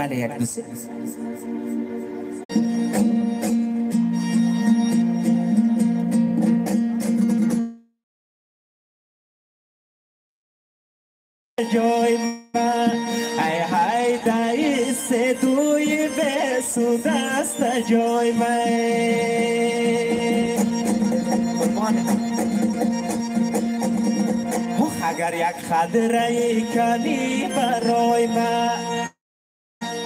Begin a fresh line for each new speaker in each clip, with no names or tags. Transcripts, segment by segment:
بله
ای های دایس دوی بسود است جای من. اگر یک خدره کنی برای من.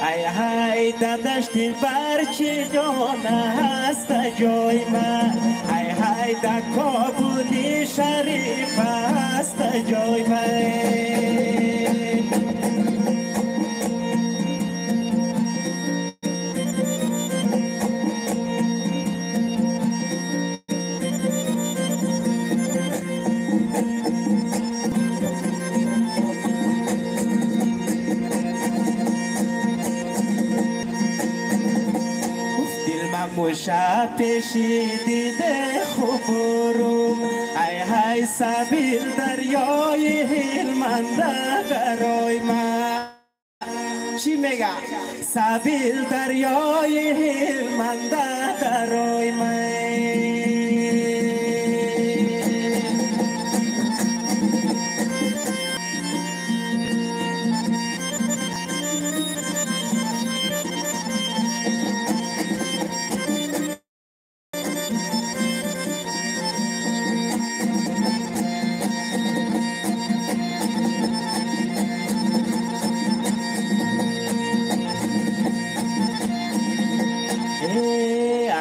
ҳай ҳай дадашти барчи ҷона ҳаста ҷой ман ҳай ҳай да кобули шариф ҳаста ҷой ман موشا پیشی دیده خوب رو. ای های سبیل دریای هلمنده برای من. چی میگه سبیل دریای هلمنده برای من.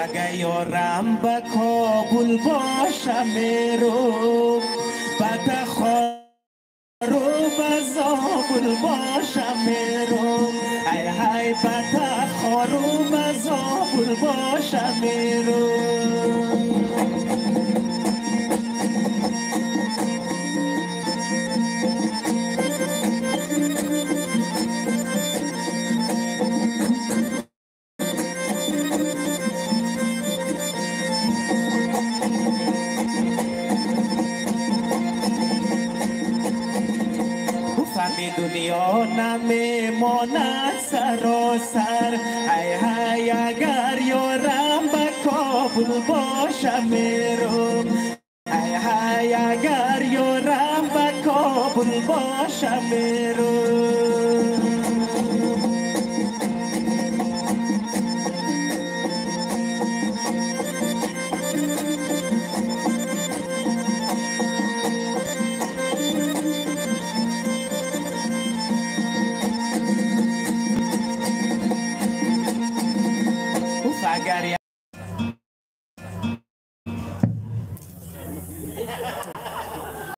اگه یارم به کابل باشم میرو بد خارو به زابل باشم میرو ای های بد خارو به زابل باشم میرو فهمی دنیا نمیماند سراسر ای های اگر یارم به کابل باشم میرو ای های